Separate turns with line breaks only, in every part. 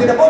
tidak boleh.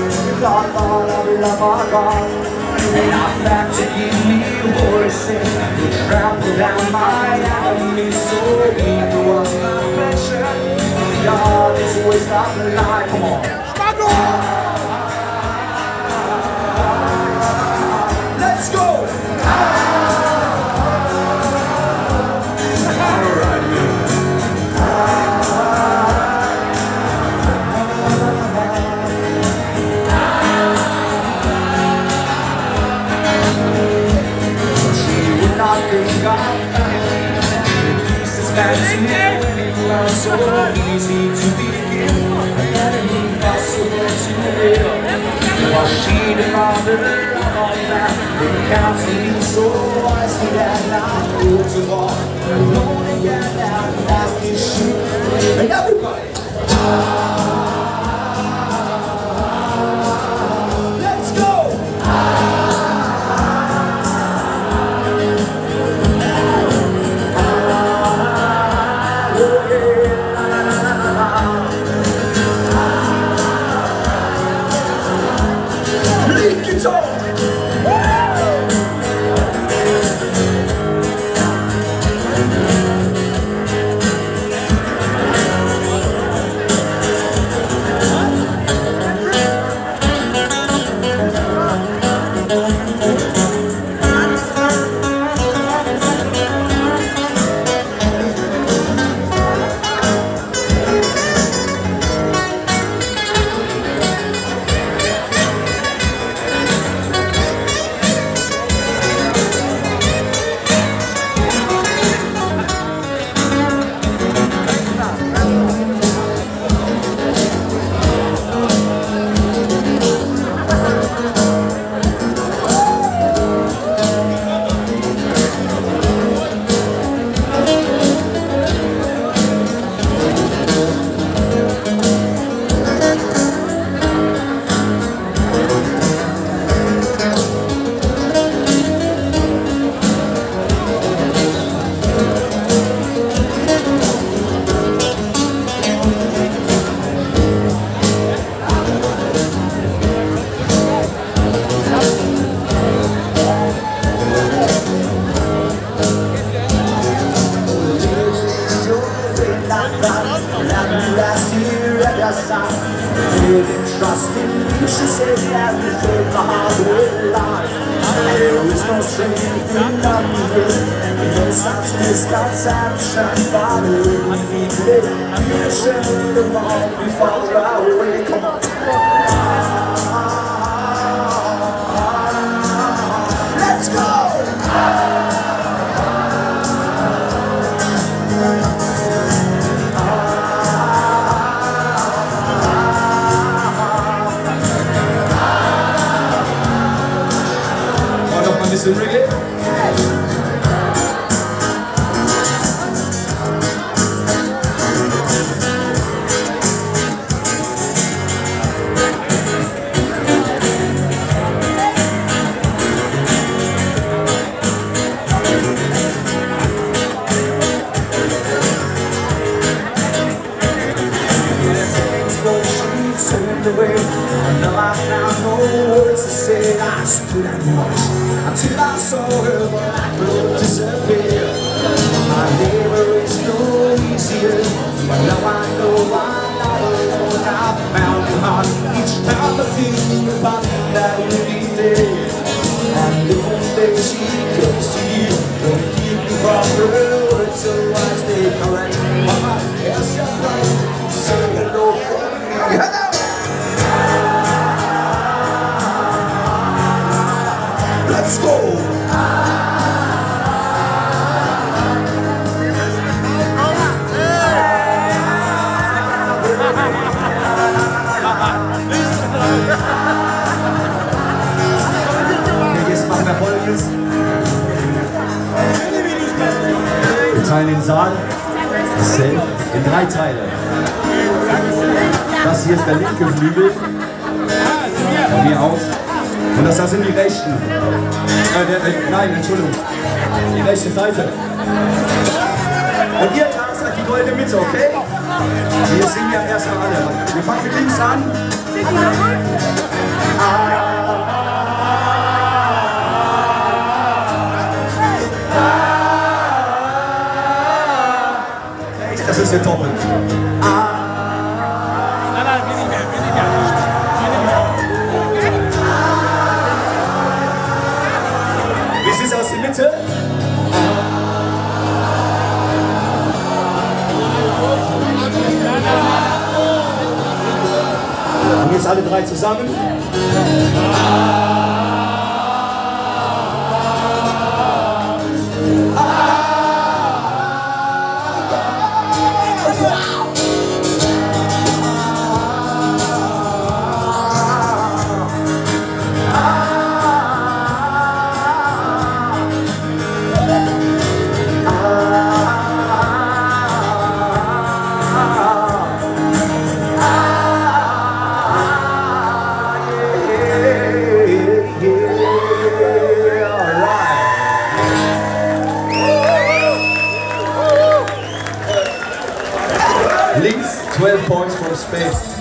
Cause
I thought of love I got And I back to give me voices to trample down my avenue So deep was my pleasure God, this waste of life Come on! Stop Mother of all that Would counseling so wisely that now goes along Alone again and ask you should And everybody last time You can trust in me, she said everything the hard way life There is no strength in numbers No such misconception, but we need it You should have long before I wake Jason Wrigley. turned away And now I found no words to say. I stood and watched until I saw her black robe disappear. My labor is no easier. Wir teilen den Saal das Zelt, in drei Teile. Das hier ist der linke Flügel. Von mir aus. Und das da sind die rechten. Äh, der, äh, nein, Entschuldigung. Die rechte Seite. Und ihr da seid die goldene Mitte, okay? Wir singen ja erstmal alle. Wir fangen mit links an. Das ist der Doppel.
Nein, nein, will nicht mehr, will nicht mehr.
Wie sieht es aus der Mitte? Und jetzt alle drei zusammen. Links, 12 points from space.